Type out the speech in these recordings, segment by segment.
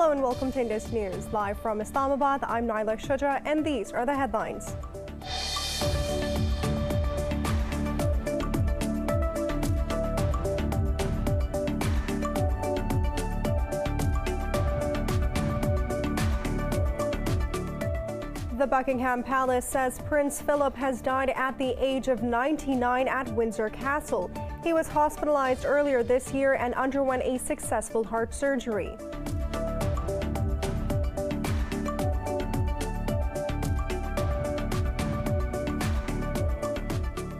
Hello and welcome to Indus News. Live from Islamabad, I'm Naila Shudra and these are the headlines. The Buckingham Palace says Prince Philip has died at the age of 99 at Windsor Castle. He was hospitalized earlier this year and underwent a successful heart surgery.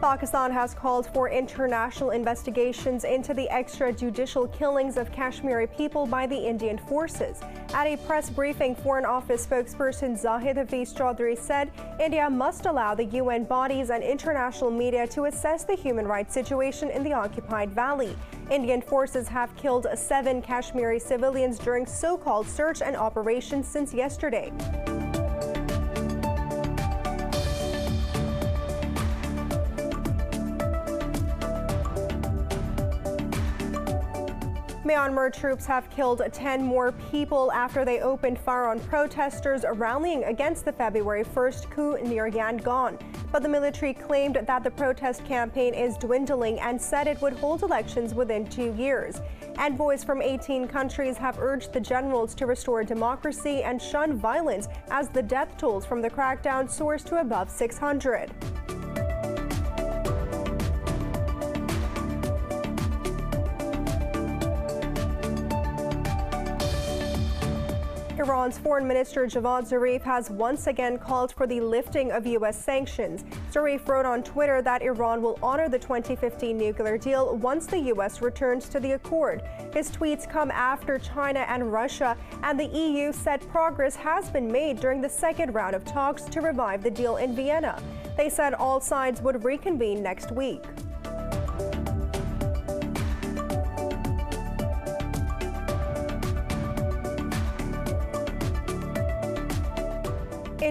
Pakistan has called for international investigations into the extrajudicial killings of Kashmiri people by the Indian forces. At a press briefing, Foreign Office spokesperson Zahid Hafiz Chaudhry said India must allow the UN bodies and international media to assess the human rights situation in the occupied valley. Indian forces have killed seven Kashmiri civilians during so-called search and operations since yesterday. Myanmar troops have killed 10 more people after they opened fire on protesters rallying against the February 1st coup near Yangon. But the military claimed that the protest campaign is dwindling and said it would hold elections within two years. Envoys from 18 countries have urged the generals to restore democracy and shun violence as the death tolls from the crackdown soars to above 600. Iran's Foreign Minister Javad Zarif has once again called for the lifting of U.S. sanctions. Zarif wrote on Twitter that Iran will honor the 2015 nuclear deal once the U.S. returns to the accord. His tweets come after China and Russia and the EU said progress has been made during the second round of talks to revive the deal in Vienna. They said all sides would reconvene next week.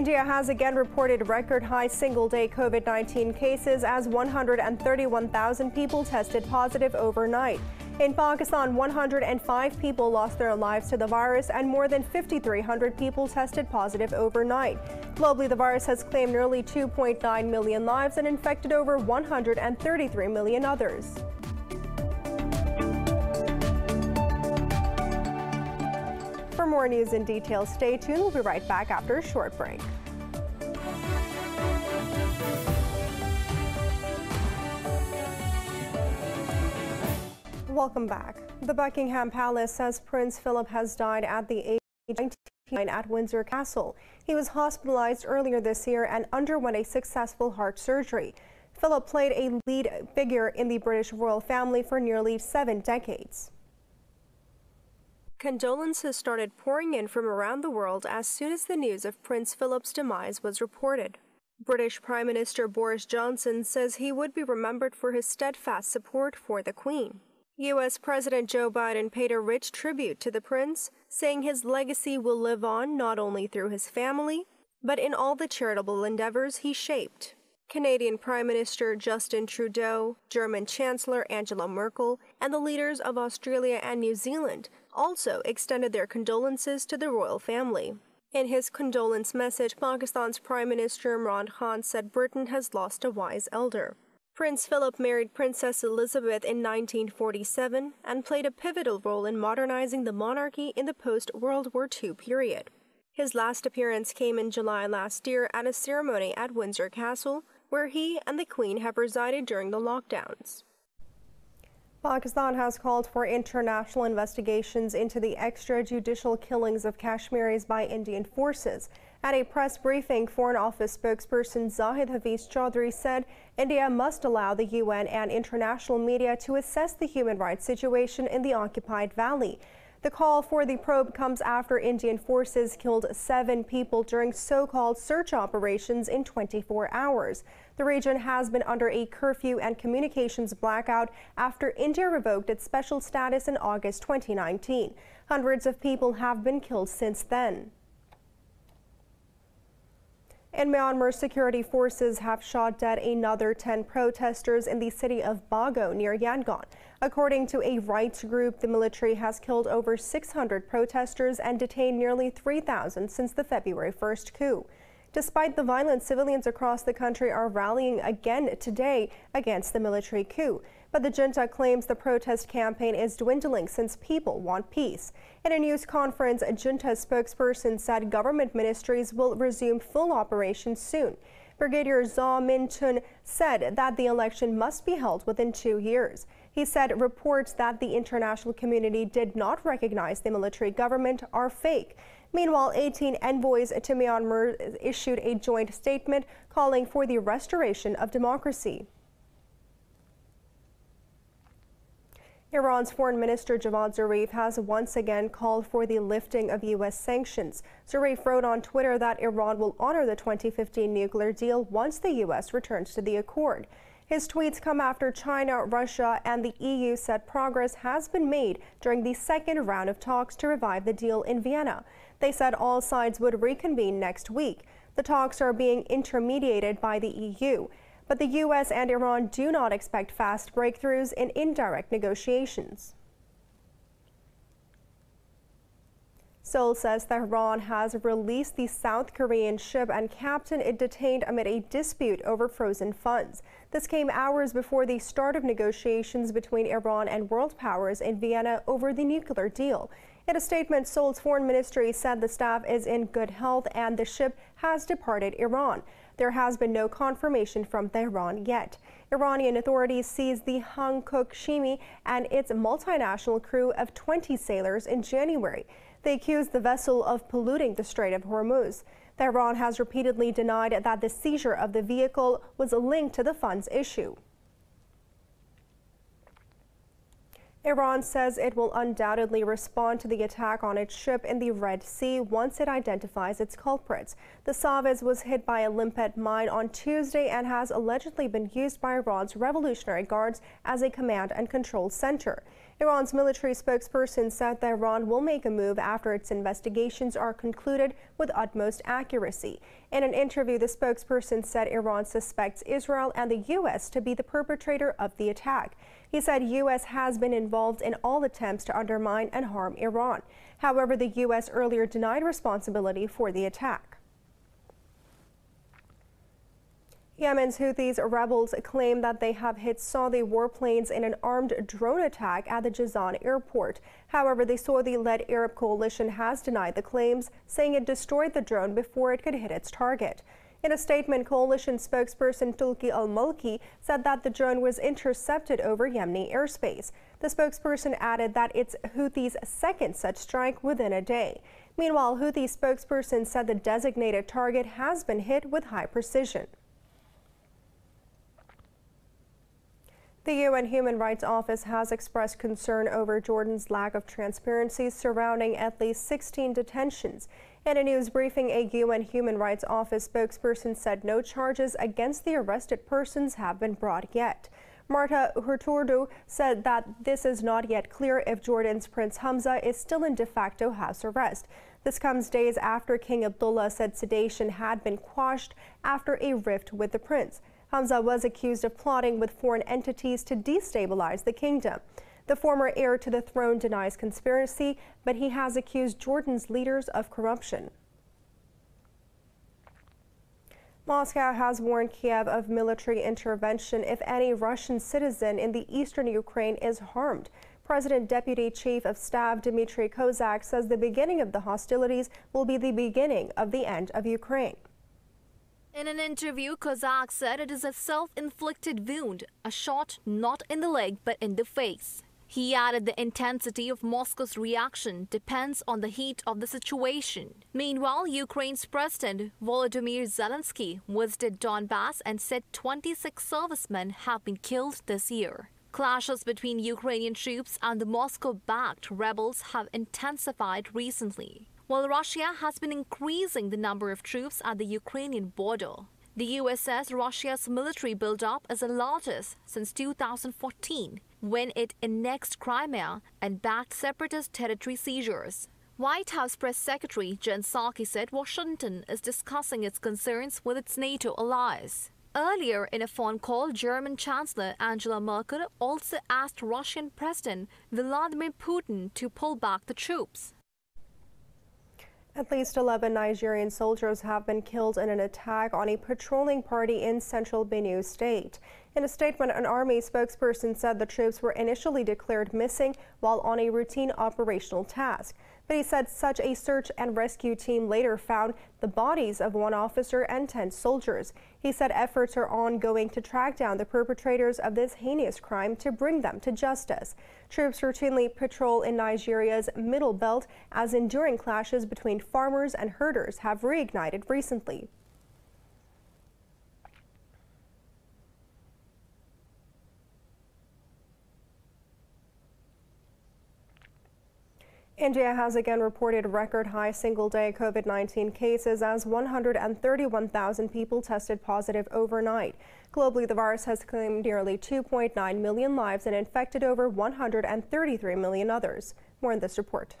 India has again reported record high single day COVID 19 cases as 131,000 people tested positive overnight. In Pakistan, 105 people lost their lives to the virus and more than 5,300 people tested positive overnight. Globally, the virus has claimed nearly 2.9 million lives and infected over 133 million others. More news and details, stay tuned. We'll be right back after a short break. Welcome back. The Buckingham Palace says Prince Philip has died at the age of 99 at Windsor Castle. He was hospitalized earlier this year and underwent a successful heart surgery. Philip played a lead figure in the British royal family for nearly seven decades. Condolences started pouring in from around the world as soon as the news of Prince Philip's demise was reported. British Prime Minister Boris Johnson says he would be remembered for his steadfast support for the Queen. U.S. President Joe Biden paid a rich tribute to the prince, saying his legacy will live on not only through his family, but in all the charitable endeavors he shaped. Canadian Prime Minister Justin Trudeau, German Chancellor Angela Merkel, and the leaders of Australia and New Zealand also extended their condolences to the royal family. In his condolence message, Pakistan's Prime Minister Imran Khan said Britain has lost a wise elder. Prince Philip married Princess Elizabeth in 1947 and played a pivotal role in modernizing the monarchy in the post World War II period. His last appearance came in July last year at a ceremony at Windsor Castle, where he and the Queen have resided during the lockdowns. Pakistan has called for international investigations into the extrajudicial killings of Kashmiris by Indian forces. At a press briefing, Foreign Office spokesperson Zahid Hafiz Chaudhry said India must allow the UN and international media to assess the human rights situation in the occupied valley. The call for the probe comes after Indian forces killed seven people during so-called search operations in 24 hours. The region has been under a curfew and communications blackout after India revoked its special status in August 2019. Hundreds of people have been killed since then. In Myanmar, security forces have shot dead another 10 protesters in the city of Bago near Yangon. According to a rights group, the military has killed over 600 protesters and detained nearly 3,000 since the February 1st coup. Despite the violence, civilians across the country are rallying again today against the military coup. But the junta claims the protest campaign is dwindling since people want peace. In a news conference, a junta spokesperson said government ministries will resume full operation soon. Brigadier Zaw Min Tun said that the election must be held within two years. He said reports that the international community did not recognize the military government are fake. Meanwhile, 18 envoys to Myanmar issued a joint statement calling for the restoration of democracy. Iran's Foreign Minister Javad Zarif has once again called for the lifting of U.S. sanctions. Zarif wrote on Twitter that Iran will honor the 2015 nuclear deal once the U.S. returns to the accord. His tweets come after China, Russia, and the EU said progress has been made during the second round of talks to revive the deal in Vienna. They said all sides would reconvene next week. The talks are being intermediated by the EU. But the U.S. and Iran do not expect fast breakthroughs in indirect negotiations. Seoul says Tehran has released the South Korean ship and captain it detained amid a dispute over frozen funds. This came hours before the start of negotiations between Iran and world powers in Vienna over the nuclear deal. In a statement, Seoul's foreign ministry said the staff is in good health and the ship has departed Iran. There has been no confirmation from Tehran yet. Iranian authorities seized the Hankuk Chemi and its multinational crew of 20 sailors in January. They accused the vessel of polluting the Strait of Hormuz. Tehran has repeatedly denied that the seizure of the vehicle was linked to the funds issue. Iran says it will undoubtedly respond to the attack on its ship in the Red Sea once it identifies its culprits. The Saviz was hit by a limpet mine on Tuesday and has allegedly been used by Iran's Revolutionary Guards as a command and control center. Iran's military spokesperson said that Iran will make a move after its investigations are concluded with utmost accuracy. In an interview, the spokesperson said Iran suspects Israel and the U.S. to be the perpetrator of the attack. He said U.S. has been involved in all attempts to undermine and harm Iran. However, the U.S. earlier denied responsibility for the attack. Yemen's Houthis rebels claim that they have hit Saudi warplanes in an armed drone attack at the Jazan airport. However, the Saudi-led Arab coalition has denied the claims, saying it destroyed the drone before it could hit its target. In a statement, coalition spokesperson Turki al-Maliki said that the drone was intercepted over Yemeni airspace. The spokesperson added that it's Houthis' second such strike within a day. Meanwhile, Houthi spokesperson said the designated target has been hit with high precision. The UN Human Rights Office has expressed concern over Jordan's lack of transparency surrounding at least 16 detentions. In a news briefing, a UN Human Rights Office spokesperson said no charges against the arrested persons have been brought yet. Marta Hurtado said that this is not yet clear if Jordan's Prince Hamza is still in de facto house arrest. This comes days after King Abdullah said sedation had been quashed after a rift with the prince. Hamza was accused of plotting with foreign entities to destabilize the kingdom. The former heir to the throne denies conspiracy, but he has accused Jordan's leaders of corruption. Moscow has warned Kiev of military intervention if any Russian citizen in the eastern Ukraine is harmed. President Deputy Chief of Staff Dmitry Kozak says the beginning of the hostilities will be the beginning of the end of Ukraine. In an interview, Kozak said it is a self-inflicted wound, a shot not in the leg but in the face. He added the intensity of Moscow's reaction depends on the heat of the situation. Meanwhile, Ukraine's President Volodymyr Zelensky visited Donbass and said 26 servicemen have been killed this year. Clashes between Ukrainian troops and the Moscow-backed rebels have intensified recently, while Russia has been increasing the number of troops at the Ukrainian border. The U.S. says Russia's military buildup is the largest since 2014, when it annexed Crimea and backed separatist territory seizures. White House Press Secretary Jen Psaki said Washington is discussing its concerns with its NATO allies. Earlier in a phone call, German Chancellor Angela Merkel also asked Russian President Vladimir Putin to pull back the troops. At least 11 Nigerian soldiers have been killed in an attack on a patrolling party in central Benue state. In a statement, an army spokesperson said the troops were initially declared missing while on a routine operational task. But he said such a search and rescue team later found the bodies of one officer and 10 soldiers. He said efforts are ongoing to track down the perpetrators of this heinous crime to bring them to justice. Troops routinely patrol in Nigeria's middle belt as enduring clashes between farmers and herders have reignited recently. India has again reported record high single day COVID 19 cases as 131,000 people tested positive overnight. Globally, the virus has claimed nearly 2.9 million lives and infected over 133 million others. More in this report.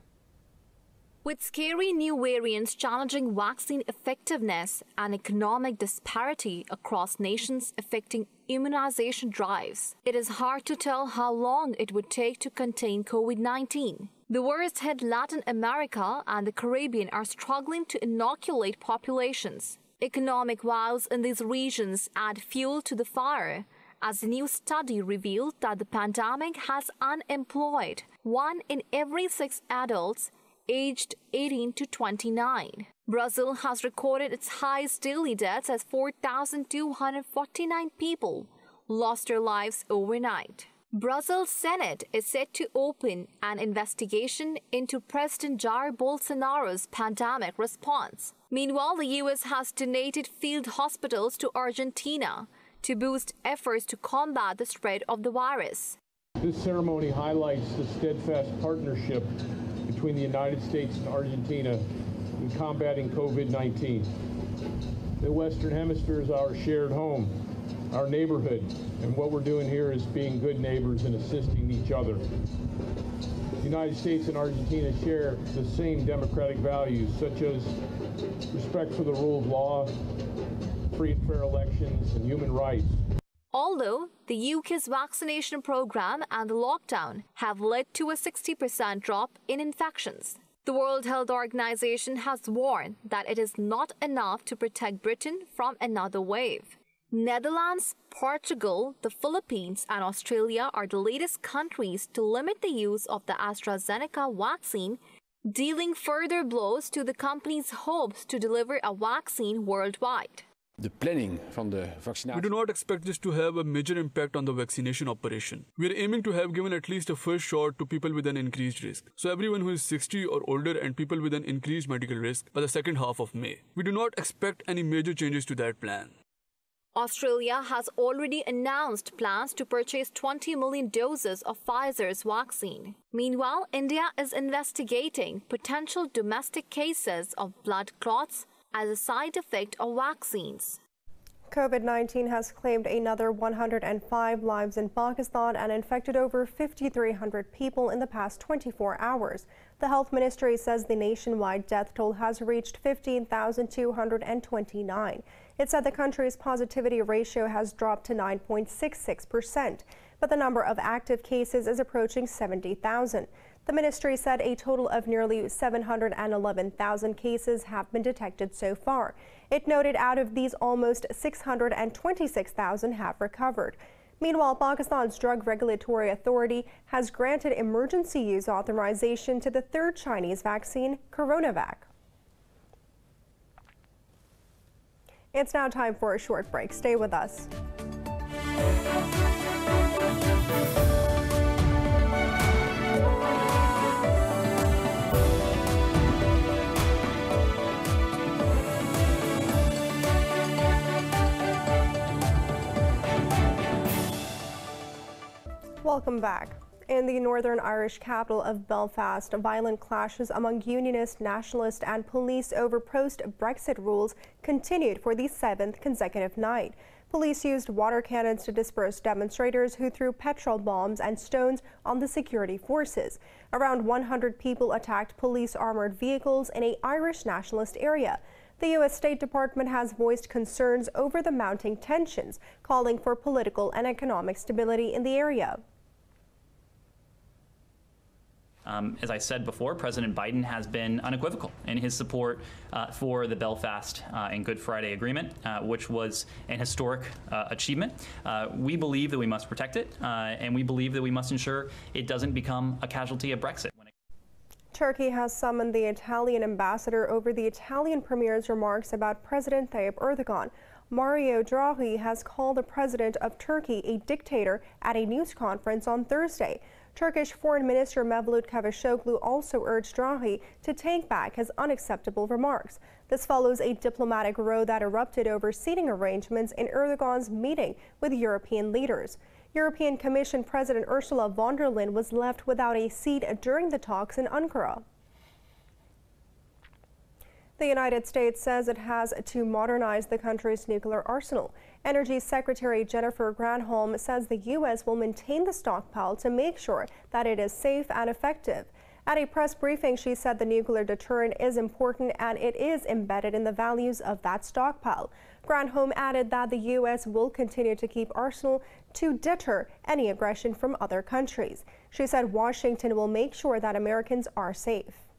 With scary new variants challenging vaccine effectiveness and economic disparity across nations affecting immunization drives, it is hard to tell how long it would take to contain COVID 19. The worst hit Latin America and the Caribbean are struggling to inoculate populations. Economic woes in these regions add fuel to the fire, as a new study revealed that the pandemic has unemployed one in every six adults aged 18 to 29. Brazil has recorded its highest daily deaths as 4,249 people lost their lives overnight. Brazil's Senate is set to open an investigation into President Jair Bolsonaro's pandemic response. Meanwhile, the U.S. has donated field hospitals to Argentina to boost efforts to combat the spread of the virus. This ceremony highlights the steadfast partnership between the United States and Argentina in combating COVID 19. The Western Hemisphere is our shared home our neighborhood. And what we're doing here is being good neighbors and assisting each other. The United States and Argentina share the same democratic values, such as respect for the rule of law, free and fair elections, and human rights. Although the UK's vaccination program and the lockdown have led to a 60% drop in infections, the World Health Organization has warned that it is not enough to protect Britain from another wave. Netherlands, Portugal, the Philippines, and Australia are the latest countries to limit the use of the AstraZeneca vaccine, dealing further blows to the company's hopes to deliver a vaccine worldwide. The planning from the vaccination. We do not expect this to have a major impact on the vaccination operation. We are aiming to have given at least a first shot to people with an increased risk. So everyone who is 60 or older and people with an increased medical risk by the second half of May. We do not expect any major changes to that plan. Australia has already announced plans to purchase 20 million doses of Pfizer's vaccine. Meanwhile, India is investigating potential domestic cases of blood clots as a side effect of vaccines. COVID 19 has claimed another 105 lives in Pakistan and infected over 5,300 people in the past 24 hours. The health ministry says the nationwide death toll has reached 15,229. It said the country's positivity ratio has dropped to 9.66%, but the number of active cases is approaching 70,000. The ministry said a total of nearly 711,000 cases have been detected so far. It noted out of these, almost 626,000 have recovered. Meanwhile, Pakistan's Drug Regulatory Authority has granted emergency use authorization to the third Chinese vaccine, CoronaVac. It's now time for a short break. Stay with us. Welcome back. In the Northern Irish capital of Belfast, violent clashes among Unionist, Nationalist and police over post-Brexit rules continued for the seventh consecutive night. Police used water cannons to disperse demonstrators who threw petrol bombs and stones on the security forces. Around 100 people attacked police armored vehicles in a Irish nationalist area. The U.S. State Department has voiced concerns over the mounting tensions, calling for political and economic stability in the area. Um, as I said before, President Biden has been unequivocal in his support uh, for the Belfast uh, and Good Friday Agreement, uh, which was an historic uh, achievement. Uh, we believe that we must protect it, uh, and we believe that we must ensure it doesn't become a casualty of Brexit. Turkey has summoned the Italian ambassador over the Italian premier's remarks about President Tayyip Erdogan. Mario Draghi has called the president of Turkey a dictator at a news conference on Thursday. Turkish Foreign Minister Mevlut Cavusoglu also urged Draghi to take back his unacceptable remarks. This follows a diplomatic row that erupted over seating arrangements in Erdogan's meeting with European leaders. European Commission President Ursula von der Leyen was left without a seat during the talks in Ankara. The United States says it has to modernize the country's nuclear arsenal. Energy Secretary Jennifer Granholm says the U.S. will maintain the stockpile to make sure that it is safe and effective. At a press briefing, she said the nuclear deterrent is important and it is embedded in the values of that stockpile. Granholm added that the U.S. will continue to keep arsenal to deter any aggression from other countries. She said Washington will make sure that Americans are safe.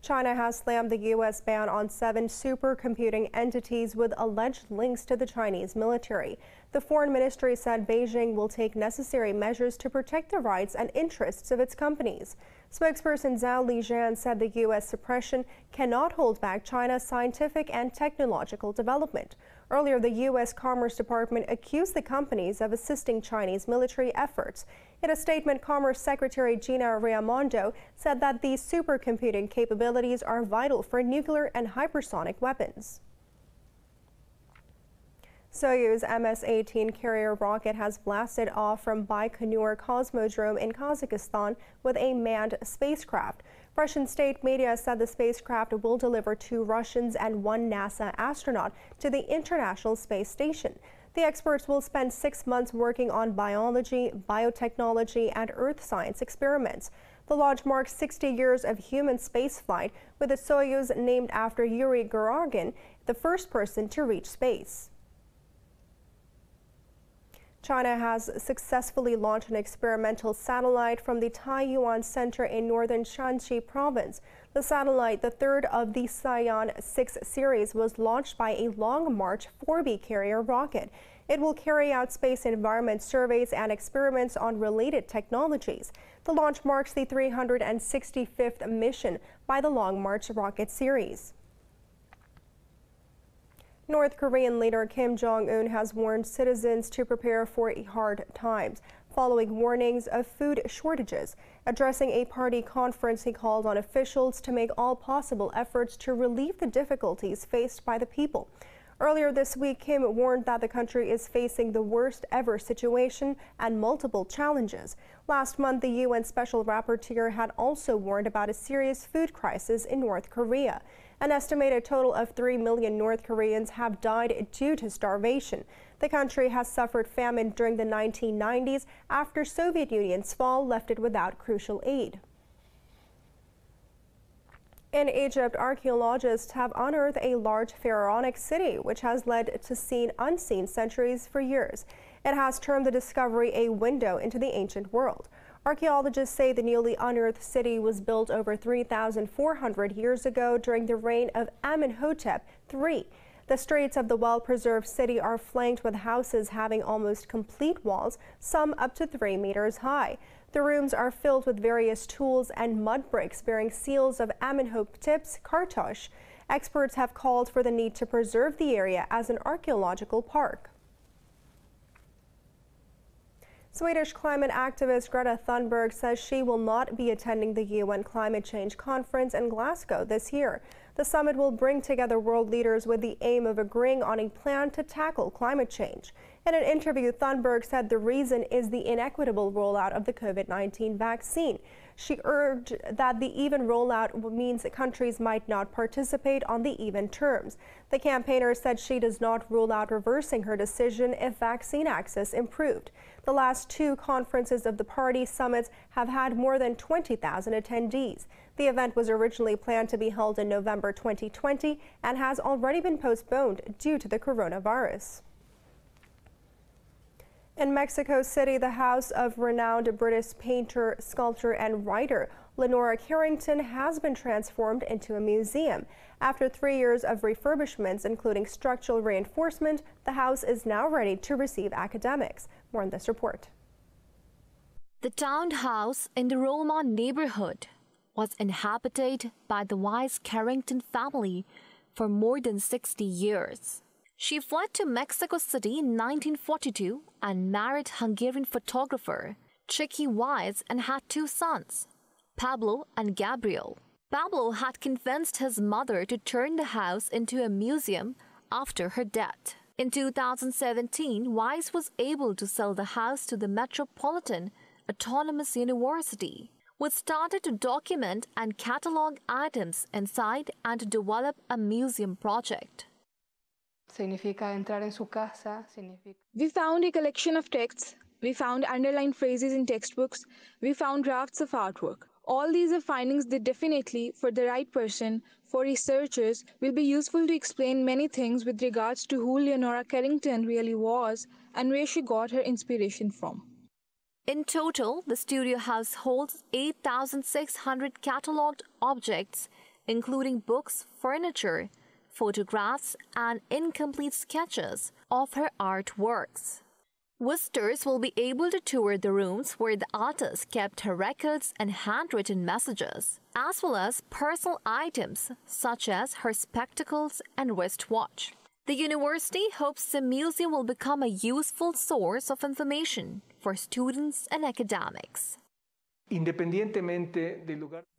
China has slammed the U.S. ban on seven supercomputing entities with alleged links to the Chinese military. The foreign ministry said Beijing will take necessary measures to protect the rights and interests of its companies. Spokesperson Zhao Lijian said the U.S. suppression cannot hold back China's scientific and technological development. Earlier, the U.S. Commerce Department accused the companies of assisting Chinese military efforts. In a statement, Commerce Secretary Gina Raimondo said that these supercomputing capabilities are vital for nuclear and hypersonic weapons. Soyuz MS-18 carrier rocket has blasted off from Baikonur Cosmodrome in Kazakhstan with a manned spacecraft. Russian state media said the spacecraft will deliver two Russians and one NASA astronaut to the International Space Station. The experts will spend six months working on biology, biotechnology, and earth science experiments. The launch marks 60 years of human spaceflight, with the Soyuz named after Yuri Gagarin, the first person to reach space. China has successfully launched an experimental satellite from the Taiyuan Center in northern Shanxi province. The satellite, the third of the Shiyan 6 series, was launched by a Long March 4B carrier rocket. It will carry out space environment surveys and experiments on related technologies. The launch marks the 365th mission by the Long March rocket series. North Korean leader Kim Jong-un has warned citizens to prepare for hard times following warnings of food shortages. Addressing a party conference, he called on officials to make all possible efforts to relieve the difficulties faced by the people. Earlier this week, Kim warned that the country is facing the worst ever situation and multiple challenges. Last month, the UN Special Rapporteur had also warned about a serious food crisis in North Korea. An estimated total of 3 million North Koreans have died due to starvation. The country has suffered famine during the 1990s after Soviet Union's fall left it without crucial aid. In Egypt, archaeologists have unearthed a large pharaonic city, which has led to seen unseen centuries for years. It has termed the discovery a window into the ancient world. Archaeologists say the newly unearthed city was built over 3,400 years ago during the reign of Amenhotep III. The streets of the well-preserved city are flanked with houses having almost complete walls, some up to 3 meters high. The rooms are filled with various tools and mud bricks bearing seals of Amenhotep's cartouche. Experts have called for the need to preserve the area as an archaeological park. Swedish climate activist Greta Thunberg says she will not be attending the UN climate change conference in Glasgow this year. The summit will bring together world leaders with the aim of agreeing on a plan to tackle climate change. In an interview, Thunberg said the reason is the inequitable rollout of the COVID 19 vaccine. She urged that the even rollout means that countries might not participate on the even terms. The campaigner said she does not rule out reversing her decision if vaccine access improved. The last two conferences of the party summits have had more than 20,000 attendees. The event was originally planned to be held in November 2020 and has already been postponed due to the coronavirus. In Mexico City, the house of renowned British painter, sculptor, and writer Leonora Carrington has been transformed into a museum. After three years of refurbishments, including structural reinforcement, the house is now ready to receive academics. More in this report. The townhouse in the Rollmont neighborhood was inhabited by the Weisz Carrington family for more than 60 years. She fled to Mexico City in 1942 and married Hungarian photographer Chiki Weisz and had two sons, Pablo and Gabriel. Pablo had convinced his mother to turn the house into a museum after her death. In 2017, Weisz was able to sell the house to the Metropolitan Autonomous University, which started to document and catalog items inside and to develop a museum project. Significa entrar en su casa. We found a collection of texts, we found underlined phrases in textbooks, we found drafts of artwork. All these are findings that definitely, for the right person, for researchers, will be useful to explain many things with regards to who Leonora Carrington really was and where she got her inspiration from. In total, the studio house holds 8,600 catalogued objects, including books, furniture, photographs, and incomplete sketches of her artworks. Visitors will be able to tour the rooms where the artist kept her records and handwritten messages, as well as personal items such as her spectacles and wristwatch. The university hopes the museum will become a useful source of information for students and academics.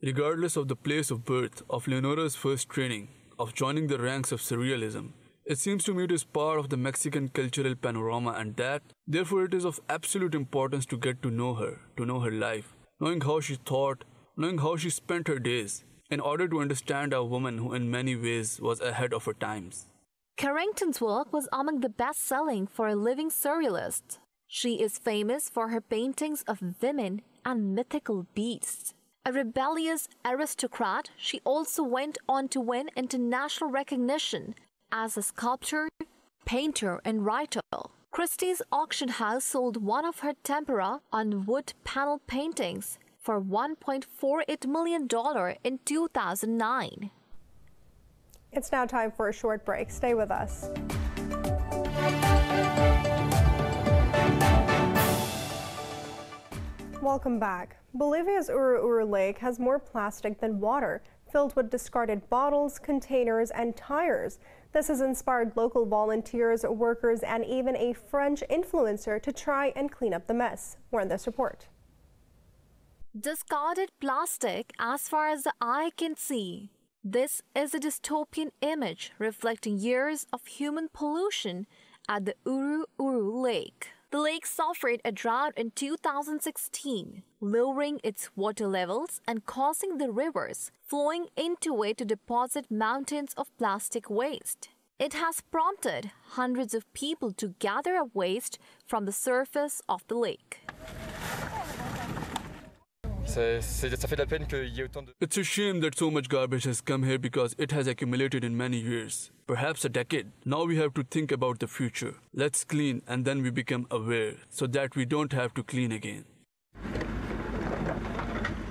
Regardless of the place of birth of Leonora's first training, of joining the ranks of surrealism, it seems to me it is part of the Mexican cultural panorama and that, therefore, it is of absolute importance to get to know her, to know her life, knowing how she thought, knowing how she spent her days, in order to understand a woman who in many ways was ahead of her times. Carrington's work was among the best selling for a living surrealist. She is famous for her paintings of women and mythical beasts. A rebellious aristocrat, she also went on to win international recognition as a sculptor, painter, and writer. Christie's auction house sold one of her tempera on wood panel paintings for $1.48 million in 2009. It's now time for a short break. Stay with us. Welcome back. Bolivia's Uru Uru Lake has more plastic than water, filled with discarded bottles, containers, and tires. This has inspired local volunteers, workers, and even a French influencer to try and clean up the mess. More in this report. Discarded plastic as far as the eye can see. This is a dystopian image reflecting years of human pollution at the Uru Uru Lake. The lake suffered a drought in 2016, lowering its water levels and causing the rivers flowing into it to deposit mountains of plastic waste. It has prompted hundreds of people to gather up waste from the surface of the lake. It's a shame that so much garbage has come here because it has accumulated in many years, perhaps a decade. Now we have to think about the future. Let's clean and then we become aware so that we don't have to clean again.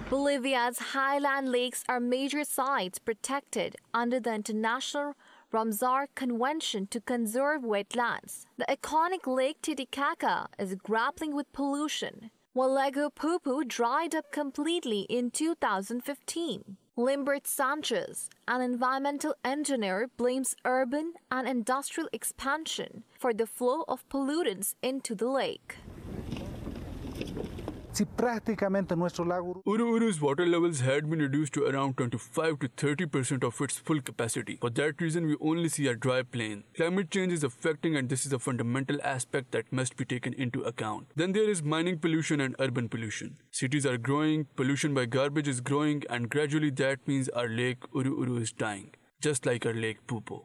Bolivia's highland lakes are major sites protected under the International Ramsar Convention to conserve wetlands. The iconic Lake Titicaca is grappling with pollution while Lago Poopó dried up completely in 2015. Limbert Sanchez, an environmental engineer, blames urban and industrial expansion for the flow of pollutants into the lake. Si prácticamente nuestro lago Uru Uru's water levels had been reduced to around 25 to 30 percent of its full capacity. For that reason, we only see a dry plain. Climate change is affecting, and this is a fundamental aspect that must be taken into account. Then there is mining pollution and urban pollution. Cities are growing, pollution by garbage is growing, and gradually that means our lake Uru Uru is dying, just like our lake Poopó.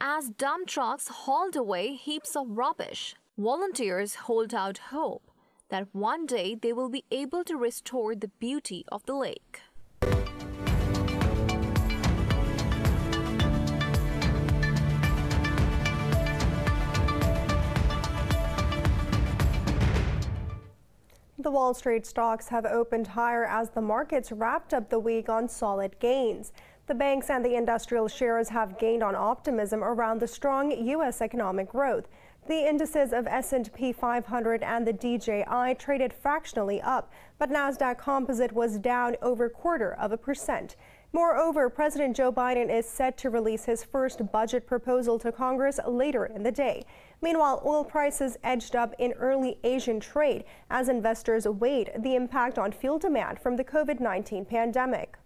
As dump trucks hauled away heaps of rubbish, volunteers hold out hope that one day they will be able to restore the beauty of the lake. The Wall Street stocks have opened higher as the markets wrapped up the week on solid gains. The banks and the industrial shares have gained on optimism around the strong U.S. economic growth. The indices of S&P 500 and the DJI traded fractionally up, but Nasdaq Composite was down over quarter of a percent. Moreover, President Joe Biden is set to release his first budget proposal to Congress later in the day. Meanwhile, oil prices edged up in early Asian trade as investors weighed the impact on fuel demand from the COVID 19 pandemic.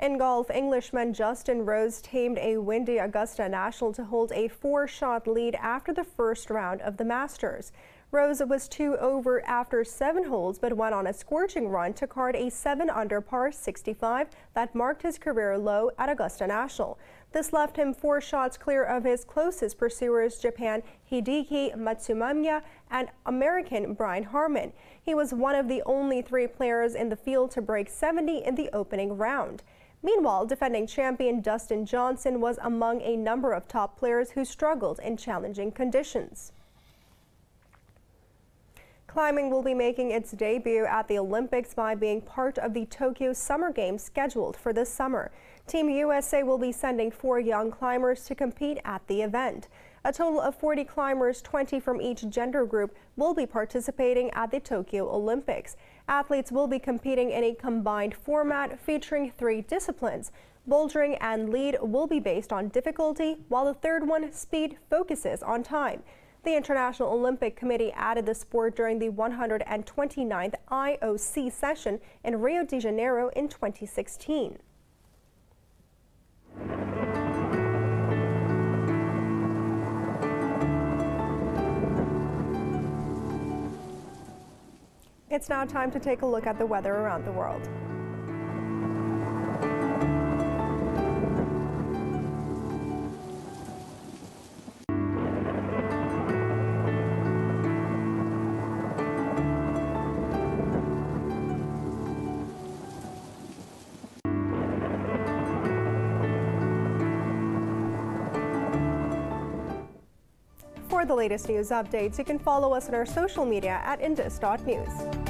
In golf, Englishman Justin Rose tamed a windy Augusta National to hold a four-shot lead after the first round of the Masters. Rose was two over after seven holes, but went on a scorching run to card a 7-under par 65 that marked his career low at Augusta National. This left him four shots clear of his closest pursuers, Japan Hideki Matsuyama and American Brian Harman. He was one of the only three players in the field to break 70 in the opening round. Meanwhile, defending champion Dustin Johnson was among a number of top players who struggled in challenging conditions. Climbing will be making its debut at the Olympics by being part of the Tokyo Summer Games scheduled for this summer. Team USA will be sending four young climbers to compete at the event. A total of 40 climbers, 20 from each gender group, will be participating at the Tokyo Olympics. Athletes will be competing in a combined format featuring three disciplines. Bouldering and lead will be based on difficulty, while the third one, speed, focuses on time. The International Olympic Committee added the sport during the 129th IOC session in Rio de Janeiro in 2016. It's now time to take a look at the weather around the world. Latest news updates, you can follow us on our social media at indus.news.